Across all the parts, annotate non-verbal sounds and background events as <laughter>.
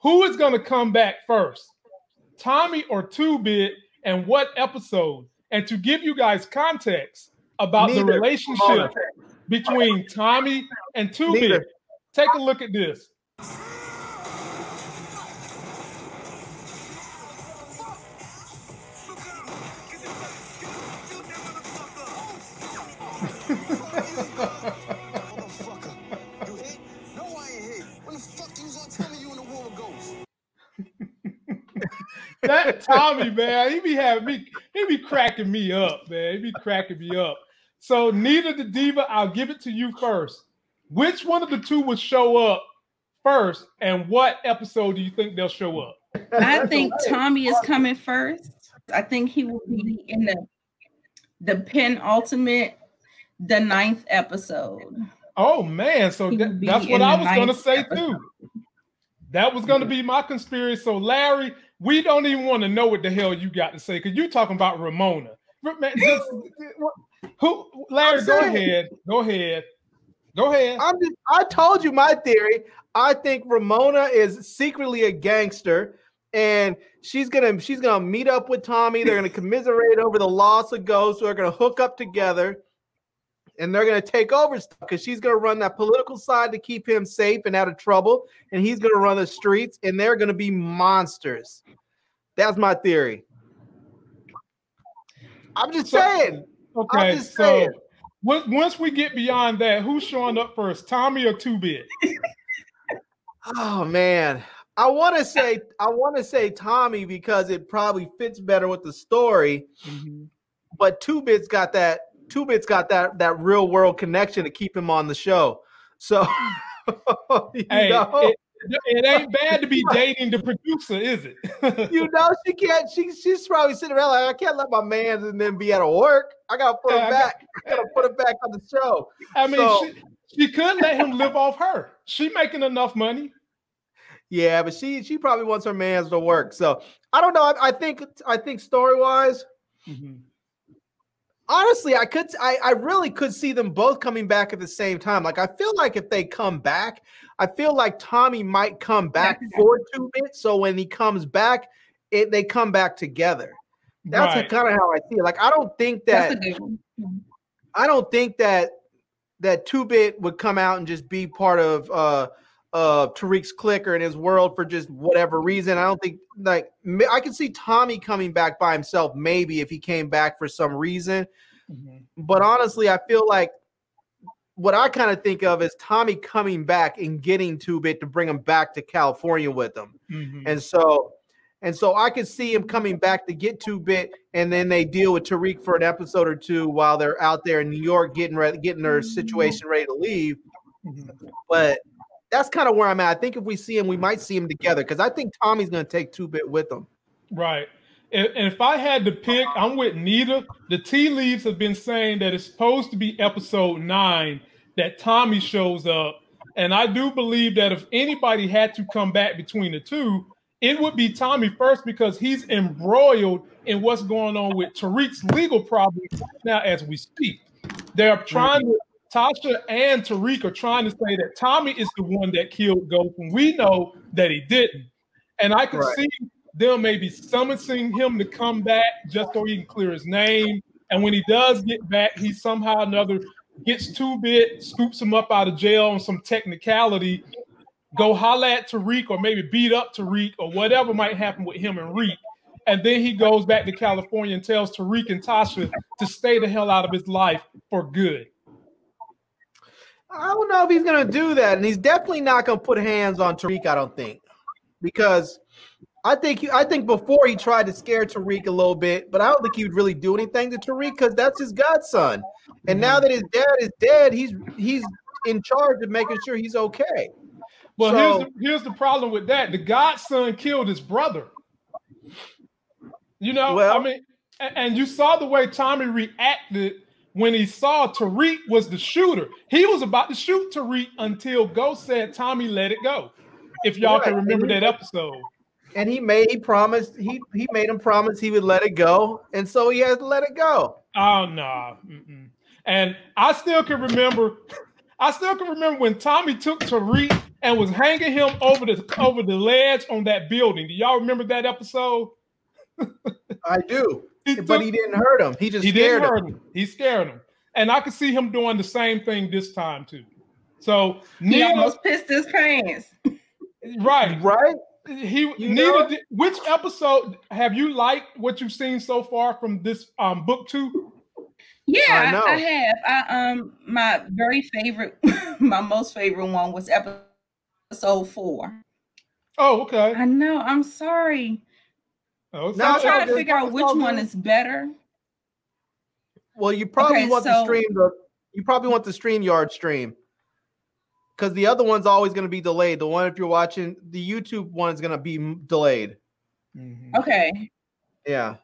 who is going to come back first, Tommy or Two Bit, and what episode? And to give you guys context about Neither. the relationship between Tommy and Two Bit, take a look at this. <laughs> Tommy, man, he be having me, he be cracking me up, man. He be cracking me up. So Nita the Diva, I'll give it to you first. Which one of the two would show up first, and what episode do you think they'll show up? I think Tommy is coming first. I think he will be in the the penultimate, the ninth episode. Oh man, so that, that's what I was gonna say episode. too. That was gonna be my conspiracy. So Larry, we don't even want to know what the hell you got to say because you're talking about Ramona. Man, just, who, Larry, go ahead. Go ahead. Go ahead. I'm just, I told you my theory. I think Ramona is secretly a gangster and she's gonna she's gonna meet up with Tommy. They're gonna commiserate over the loss of Ghost. They're gonna hook up together, and they're gonna take over stuff because she's gonna run that political side to keep him safe and out of trouble, and he's gonna run the streets, and they're gonna be monsters. That's my theory. I'm just so, saying. Okay, just so saying. once we get beyond that, who's showing up first, Tommy or Two Bit? oh man, I want to say I want to say Tommy because it probably fits better with the story. Mm-hmm. But Two Bits got that Two Bits got that that real world connection to keep him on the show. So <laughs> hey, it, it, ain't bad to be dating the producer, is it? <laughs> you know, she can't. She she's probably sitting around like I can't let my man and then be out of work. I gotta put him back. I, got, I gotta put him back on the show. I mean, so, she, she could let him live off her. She making enough money. Yeah, but she she probably wants her man's to work. So I don't know. I, I think I think story wise, mm-hmm. Honestly, I could I I really could see them both coming back at the same time. Like I feel like if they come back, I feel like Tommy might come back for two bits. So when he comes back, it they come back together. That's right. kind of how I see it. Like I don't think that I don't think that that two bit would come out and just be part of uh uh Tariq's clicker in his world for just whatever reason. I don't think like I can see Tommy coming back by himself maybe if he came back for some reason. Mm-hmm. But honestly, I feel like what I kind of think of is Tommy coming back and getting Two Bit to bring him back to California with him. Mm-hmm. And so and so I could see him coming back to get Two Bit, and then they deal with Tariq for an episode or two while they're out there in New York getting ready, getting their situation ready to leave. Mm-hmm. But that's kind of where I'm at. I think if we see him, we might see him together because I think Tommy's going to take two bit with him. Right. And if I had to pick, I'm with Nita. The tea leaves have been saying that it's supposed to be episode nine that Tommy shows up. And I do believe that if anybody had to come back between the two, it would be Tommy first because he's embroiled in what's going on with Tariq's legal problems now as we speak. They're trying to Tasha and Tariq are trying to say that Tommy is the one that killed Ghost, and we know that he didn't. And I can right. see them maybe summoning him to come back just so he can clear his name. And when he does get back, he somehow another gets two bit, scoops him up out of jail on some technicality, go holla at Tariq or maybe beat up Tariq or whatever might happen with him and Reek. And then he goes back to California and tells Tariq and Tasha to stay the hell out of his life for good. I don't know if he's gonna do that, and he's definitely not gonna put hands on Tariq. I don't think because I think he, I think before he tried to scare Tariq a little bit, but I don't think he would really do anything to Tariq because that's his godson. And now mm-hmm. that his dad is dead, he's he's in charge of making sure he's okay. Well, so, here's the, here's the problem with that: the godson killed his brother. You know, well, I mean, and, and you saw the way Tommy reacted when he saw Tariq was the shooter. He was about to shoot Tariq until Ghost said, Tommy, let it go. If y'all can remember that episode. And he made he promised he he made him promise he would let it go, and so he has to let it go. Oh no. And I still can remember I still can remember when Tommy took Tariq and was hanging him over the over the ledge on that building. Do y'all remember that episode? <laughs> I do. He but he didn't hurt him. He just he didn't hurt him. him. He scared him. And I could see him doing the same thing this time too. So he almost pissed his pants. Right. Right. He you Did, which episode have you liked what you've seen so far from this um book two? Yeah, I, I, I have. I um my very favorite, <laughs> my most favorite one was episode four. Oh, okay. I know. I'm sorry. Oh, now I'm trying to figure out which one is better. Well, you probably okay, want so, to stream the you probably want the StreamYard stream because the other one's always going to be delayed. The one if you're watching the YouTube one is going to be delayed. Mm-hmm. Okay. Yeah.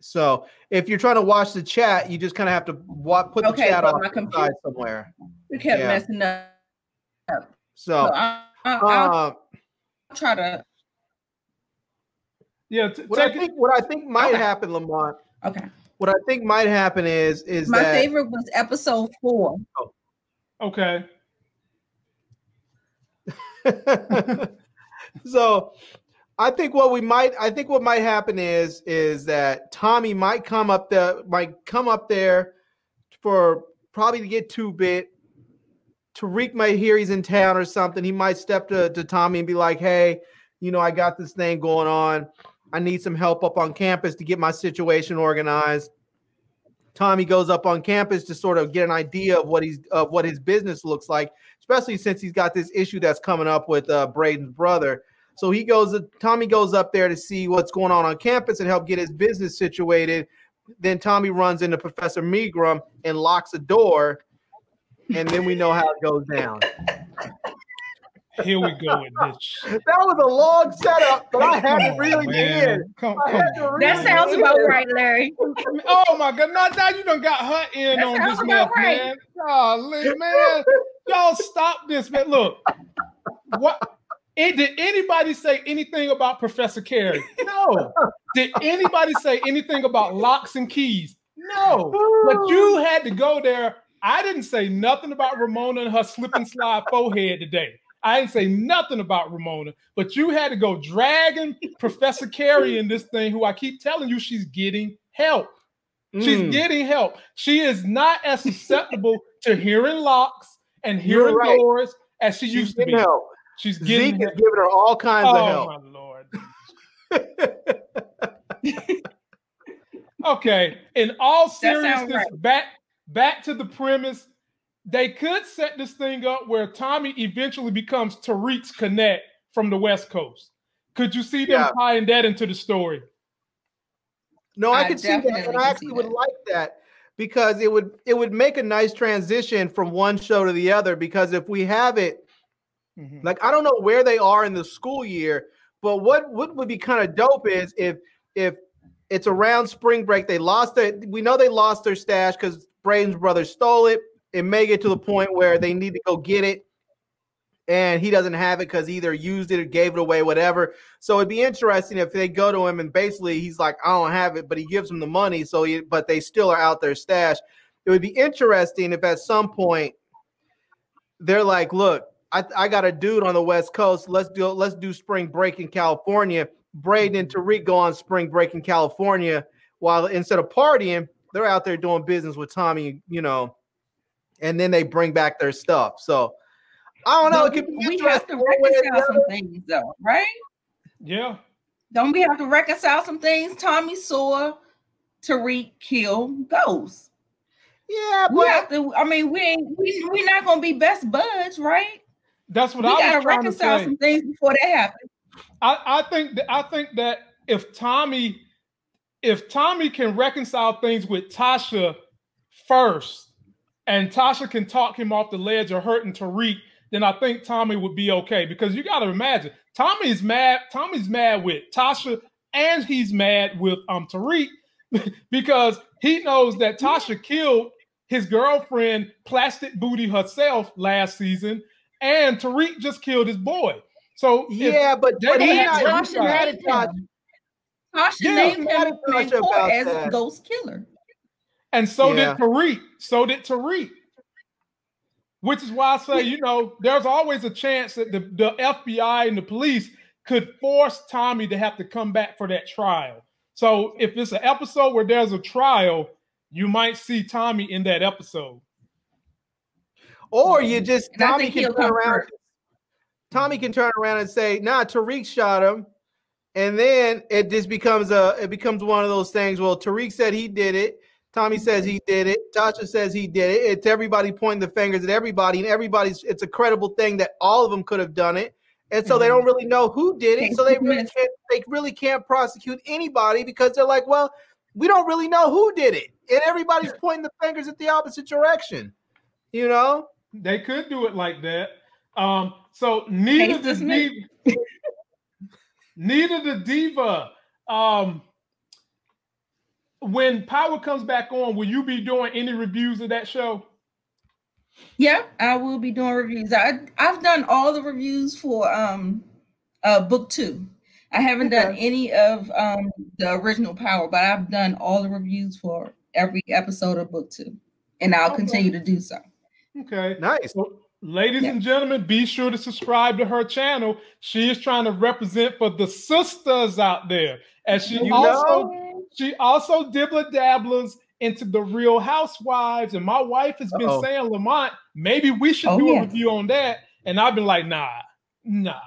So if you're trying to watch the chat, you just kind of have to wa- put the okay, chat on the side somewhere. We kept yeah. messing up. So, so I, will uh, try to. Yeah. T- what I think, what I think might okay. happen, Lamont. Okay. What I think might happen is is my that, favorite was episode four. Oh. Okay. <laughs> so I think what we might I think what might happen is is that Tommy might come up there might come up there for probably to get two bit. Tariq might hear he's in town or something. He might step to, to Tommy and be like, hey, you know, I got this thing going on. I need some help up on campus to get my situation organized. Tommy goes up on campus to sort of get an idea of what he's of what his business looks like, especially since he's got this issue that's coming up with uh, Brayden's brother. So he goes, Tommy goes up there to see what's going on on campus and help get his business situated. Then Tommy runs into Professor Milgram and locks a door, and then we know how it goes down. Here we go with this. That was a long setup, but I had to really get in. Come, come really that sounds about in. right, Larry. <laughs> Oh my god! Now, now you done got her in that on this mess, right. man. Golly, man. Y'all stop this, man. Look, what it, did anybody say anything about Professor Carrie? No. did anybody say anything about locks and keys? No. But you had to go there. I didn't say nothing about Ramona and her slip and slide forehead today. I didn't say nothing about Ramona, but you had to go dragging Professor Carrie in this thing, who I keep telling you she's getting help. Mm. She's getting help. She is not as susceptible to hearing locks and hearing right. doors as she she's used to be. Help. She's getting Zeke is giving her all kinds oh, of help. Oh my lord. <laughs> okay. In all seriousness, right. back back to the premise. They could set this thing up where Tommy eventually becomes Tariq's connect from the West Coast. Could you see them yeah. tying that into the story? No, I, I could see that, and I actually would like that because it would it would make a nice transition from one show to the other. Because if we have it Mm-hmm. Like I don't know where they are in the school year, but what what would be kind of dope is if if it's around spring break, they lost their we know they lost their stash because Brayden's brother stole it. It may get to the point where they need to go get it, and he doesn't have it because either used it or gave it away, whatever. So it'd be interesting if they go to him and basically he's like, I don't have it, but he gives them the money. So he, but they still are out there stash. It would be interesting if at some point they're like, look, I, I got a dude on the West Coast. Let's do let's do spring break in California. Brayden and Tariq go on spring break in California while instead of partying, they're out there doing business with Tommy, you know, and then they bring back their stuff. So I don't know. But we have to reconcile some things though, right? Yeah. Don't we have to reconcile some things? Tommy saw Tariq kill Ghost. Yeah, but we have to. I mean, we ain't we we're not gonna be best buds, right? That's what we I gotta was trying reconcile to say. some things before that happens. I, I think that I think that if Tommy, if Tommy can reconcile things with Tasha first, and Tasha can talk him off the ledge of hurting Tariq, then I think Tommy would be okay. Because you got to imagine, Tommy's mad. Tommy's mad with Tasha, and he's mad with um Tariq <laughs> because he knows that Tasha killed his girlfriend, Plastic Booty herself, last season, and Tariq just killed his boy. So yeah, but, but he's not Tasha mad at Tasha. Tasha yeah, named him as that. Ghost Killer. And so yeah. did Tariq. So did Tariq. which is why I say, you know, there's always a chance that the, the FBI and the police could force Tommy to have to come back for that trial. So if it's an episode where there's a trial, you might see Tommy in that episode. Or you just Tommy can turn around. Tommy can turn around and say, "Nah, Tariq shot him," and then it just becomes a it becomes one of those things. Well, Tariq said he did it. Tommy says he did it. Tasha says he did it. It's everybody pointing the fingers at everybody, and everybody's. It's a credible thing that all of them could have done it, and so mm-hmm. they don't really know who did it. So they really can't. They really can't prosecute anybody because they're like, well, we don't really know who did it, and everybody's pointing the fingers at the opposite direction. You know, they could do it like that. Um, so Nita the diva, Nita the diva. Um, when Power comes back on, will you be doing any reviews of that show? Yeah, I will be doing reviews. I I've done all the reviews for um uh book two. I haven't okay. done any of um the original Power, but I've done all the reviews for every episode of book two, and I'll okay. continue to do so. Okay, nice. Well, ladies yeah. and gentlemen, be sure to subscribe to her channel. She is trying to represent for the sisters out there, as she you also know? She also dibbler dabblers into the Real Housewives, and my wife has been Uh-oh. saying, Lamont, maybe we should oh, do a review on that, and I've been like, nah, nah.